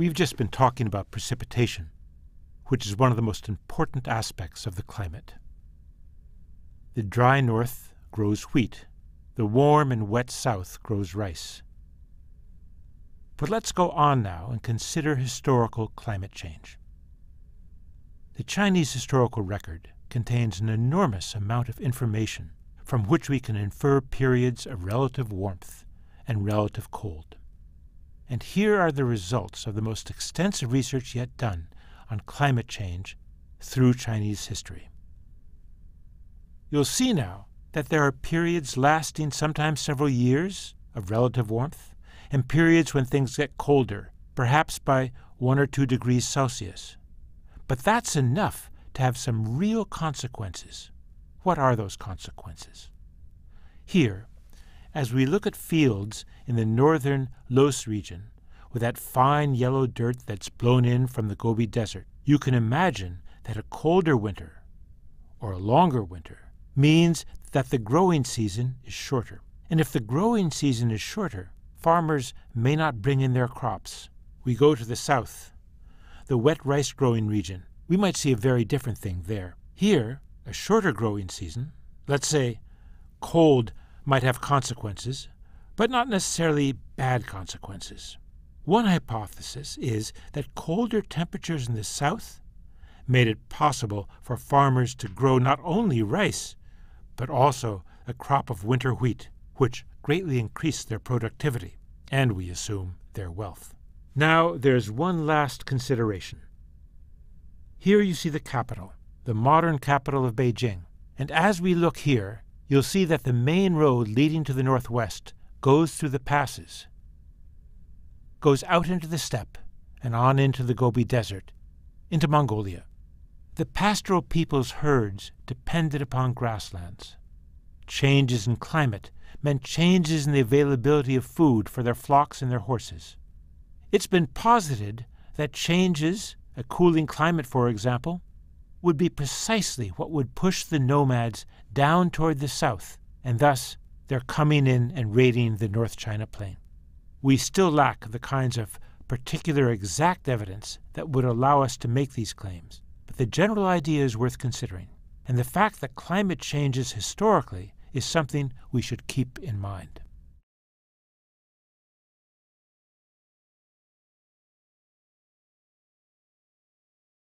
We've just been talking about precipitation, which is one of the most important aspects of the climate. The dry north grows wheat, the warm and wet south grows rice. But let's go on now and consider historical climate change. The Chinese historical record contains an enormous amount of information from which we can infer periods of relative warmth and relative cold. And here are the results of the most extensive research yet done on climate change through Chinese history. You'll see now that there are periods lasting sometimes several years of relative warmth, and periods when things get colder, perhaps by one or two degrees Celsius. But that's enough to have some real consequences. What are those consequences? Here, as we look at fields in the northern Loess region, with that fine yellow dirt that's blown in from the Gobi Desert, you can imagine that a colder winter, or a longer winter, means that the growing season is shorter. And if the growing season is shorter, farmers may not bring in their crops. We go to the south, the wet rice growing region. We might see a very different thing there. Here, a shorter growing season, let's say cold, might have consequences, but not necessarily bad consequences. One hypothesis is that colder temperatures in the south made it possible for farmers to grow not only rice, but also a crop of winter wheat, which greatly increased their productivity and, we assume, their wealth. Now, there's one last consideration. Here you see the capital, the modern capital of Beijing, and as we look here, you'll see that the main road leading to the northwest goes through the passes, goes out into the steppe, and on into the Gobi Desert, into Mongolia. The pastoral people's herds depended upon grasslands. Changes in climate meant changes in the availability of food for their flocks and their horses. It's been posited that changes, a cooling climate for example, would be precisely what would push the nomads down toward the south, and thus they're coming in and raiding the North China Plain. We still lack the kinds of particular exact evidence that would allow us to make these claims. But the general idea is worth considering, and the fact that climate changes historically is something we should keep in mind.